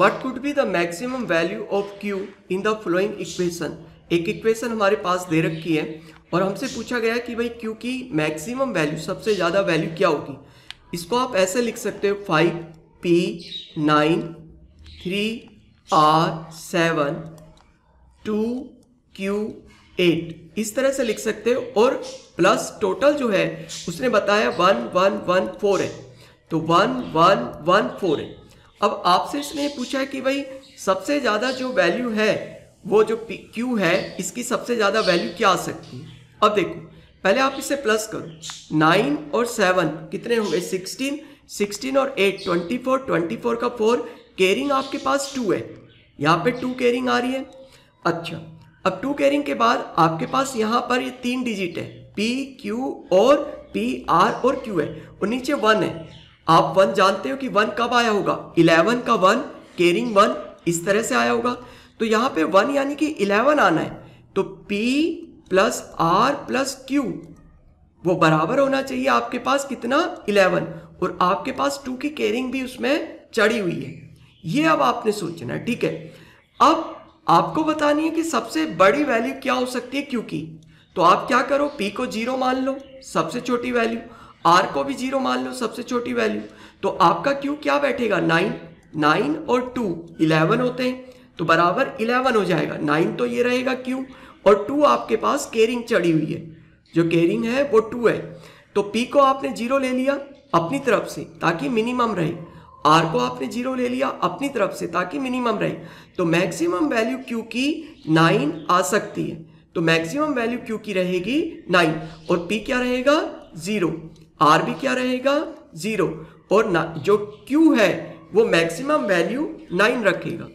What could be the maximum value of Q in the following equation एक equation हमारे पास दे रखी है और हमसे पूछा गया कि भाई क्यू की मैक्सिमम वैल्यू सबसे ज़्यादा वैल्यू क्या होगी? इसको आप ऐसे लिख सकते हो five P nine three R seven two Q eight इस तरह से लिख सकते हो और प्लस टोटल जो है, उसने बताया वन वन वन फोर है। तो वन वन वन फोर है। अब आपसे इसने पूछा है कि भाई, सबसे ज़्यादा जो वैल्यू है, वो जो क्यू है, इसकी सबसे ज़्यादा वैल्यू क्या आ सकती है? अब देखो, पहले आप इसे प्लस करो। नाइन और सेवन कितने हो गए सिक्सटीन सिक्सटीन और eight twenty four twenty four का फोर केयरिंग आपके पास टू है। यहाँ पे टू केरिंग आ रही है। अच्छा अब टू कैरिंग के बाद आपके पास यहाँ पर ये तीन डिजिट है। पी क्यू और पी आर और क्यू है। और नीचे वन है। आप वन जानते हो कि वन कब आया होगा? इलेवन का वन केरिंग वन, इस तरह से आया होगा। तो यहाँ पे वन यानी कि इलेवन आना है। तो P plus R plus Q वो बराबर होना चाहिए आपके पास कितना? इलेवन। और आपके पास टू की केरिंग भी उसमें चढ़ी हुई है। ये अब आपने सोचना है, ठीक है? अब आपको बतानी है कि सबसे बड़ी वैल्यू क्या हो सकती है क्योंकि तो आप क्या करो? पी को ज़ीरो मान लो, सबसे छोटी वैल्यू आर को भी ज़ीरो मान लो, सबसे छोटी वैल्यू तो आपका क्यू क्या बैठेगा? नाइन नाइन और टू इलेवन होते हैं. तो बराबर इलेवन हो जाएगा. नाइन तो ये रहेगा क्यू और टू आपके पास केरिंग चढ़ी हुई है. जो केरिंग है, वो टू है. तो पी को आपने ज़ीरो ले लिया अपनी तरफ़ से, ताकि मिनिमम रहे. आर को आपने ज़ीरो ले लिया अपनी तरफ़ से, ताकि मिनिमम रहे. तो मैक्सिमम वैल्यू क्यू की नाइन आ सकती है. तो मैक्सिमम वैल्यू क्यू की रहेगी नाइन और पी क्या रहेगा? ज़ीरो आर भी क्या रहेगा? ज़ीरो और ना, जो क्यू है, वो मैक्सिमम वैल्यू नाइन रखेगा।